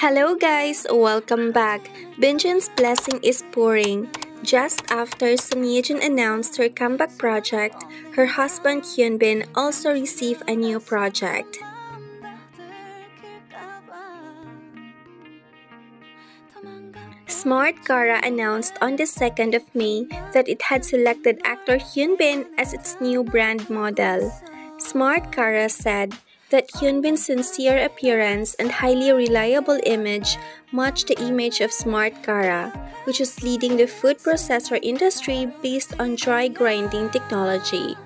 Hello guys, welcome back. Binjin's blessing is pouring. Just after Son Yejin announced her comeback project, her husband Hyunbin also received a new project. Smart Cara announced on the 2nd of May that it had selected actor Hyunbin as its new brand model. Smart Cara said, that Hyunbin's sincere appearance and highly reliable image match the image of Smart Cara, which is leading the food processor industry based on dry grinding technology.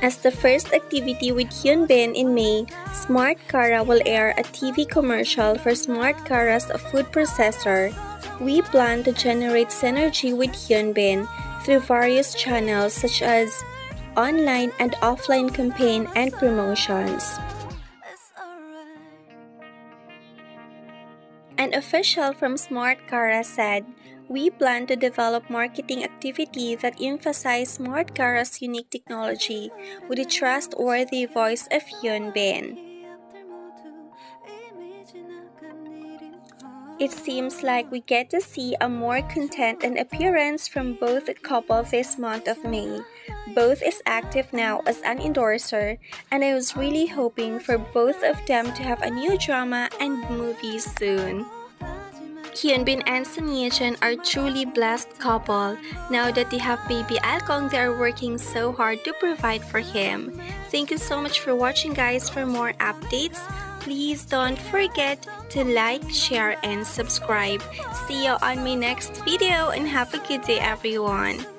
As the first activity with Hyunbin in May, Smart Cara will air a TV commercial for Smart Cara's food processor. We plan to generate synergy with Hyunbin through various channels such as online and offline campaign and promotions. An official from Smart Cara said, We plan to develop marketing activity that emphasize Smart Cara's unique technology with the trustworthy voice of Hyun Bin. It seems like we get to see a more content and appearance from both couple this month of May. Both is active now as an endorser, and I was really hoping for both of them to have a new drama and movie soon. Hyunbin and Son Yejin are truly blessed couple. Now that they have baby Alkong, they are working so hard to provide for him. Thank you so much for watching guys. For more updates, please don't forget to like, share, and subscribe. See you on my next video and have a good day everyone.